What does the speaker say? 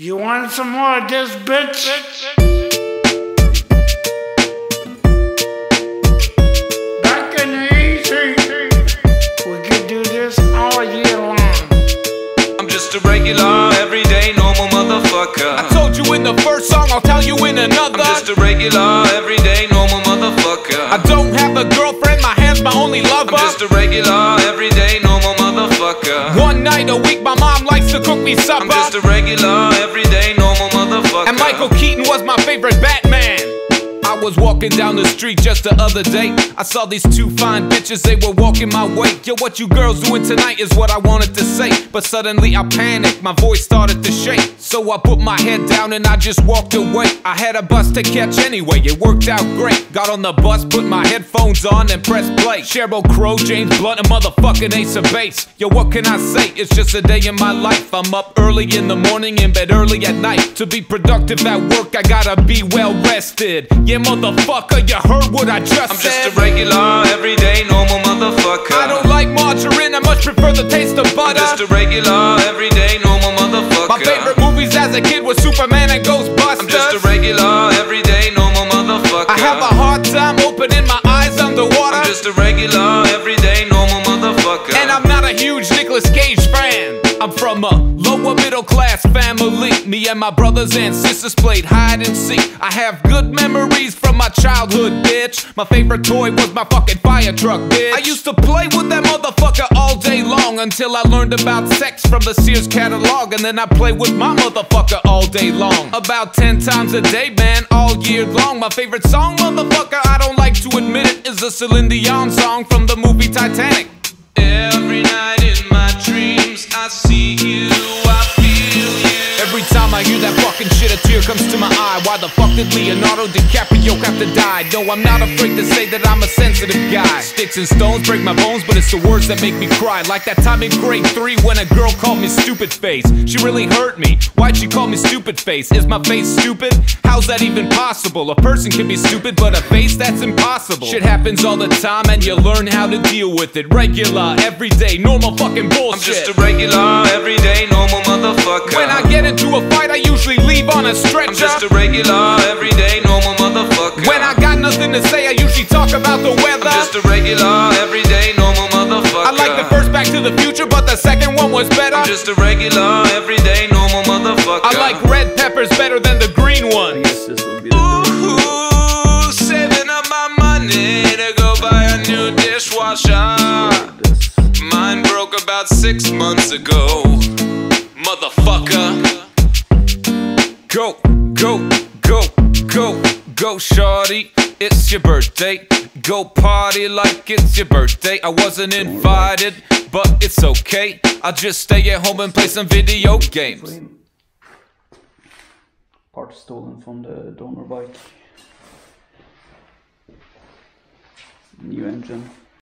You want some more of this, bitch? Back in the easy, we could do this all year long. I'm just a regular, everyday, normal motherfucker. I told you in the first song, I'll tell you in another. I'm just a regular, everyday, normal motherfucker. I don't have a girlfriend, my hand's my only lover. I'm just a regular, everyday, normal motherfucker. One night a week, my mom likes to cook me supper. I'm just a regular, everyday, normal motherfucker. and Michael Keaton was my favorite Batman. I was walking down the street just the other day. I saw these two fine bitches, they were walking my way. Yo, what you girls doing tonight is what I wanted to say. But suddenly I panicked, my voice started to shake. So I put my head down and I just walked away. I had a bus to catch anyway, it worked out great. Got on the bus, put my headphones on and pressed play. Sheryl Crow, James Blunt, a motherfucking ace of base. Yo, what can I say? It's just a day in my life. I'm up early in the morning, in bed early at night. To be productive at work, I gotta be well rested. Yeah, motherfucker, you heard what I just I'm said. just a regular, everyday, normal motherfucker. I don't like margarine, I much prefer the taste of butter. I'm just a regular, everyday, normal motherfucker. My favorite movies as a kid was Superman and Ghostbusters. I'm just a regular, lower middle class family. Me and my brothers and sisters played hide and seek. I have good memories from my childhood, bitch. My favorite toy was my fucking fire truck, bitch. I used to play with that motherfucker all day long until I learned about sex from the Sears catalog. And then I play with my motherfucker all day long. About 10 times a day, man, all year long. My favorite song, motherfucker, I don't like to admit it, is a Celine Dion song from the movie Titanic. I hear that fucking shit, a tear comes to my eye. Why the fuck did Leonardo DiCaprio have to die? No, I'm not afraid to say that I'm a sensitive guy. Sticks and stones break my bones, but it's the words that make me cry. Like that time in grade three when a girl called me stupid face. She really hurt me. Why'd she call me stupid face? Is my face stupid? How's that even possible? A person can be stupid, but a face that's impossible. Shit happens all the time, and you learn how to deal with it. Regular, everyday, normal fucking bullshit. I'm just a regular, everyday, normal motherfucker. When I get into a fight, I usually leave on a stretcher. I'm just a regular, everyday, normal motherfucker. when I nothing to say, I usually talk about the weather. I'm just a regular, everyday, normal motherfucker. I like the first Back to the Future, but the second one was better. I'm just a regular, everyday, normal motherfucker. I like red peppers better than the green ones. Ooh, saving up my money to go buy a new dishwasher. Mine broke about six months ago. Motherfucker. Go, go, go, go, go, shorty. It's your birthday. Go party like it's your birthday. I wasn't invited, but it's okay. I'll just stay at home and play some video games. Part stolen from the donor bike. New engine.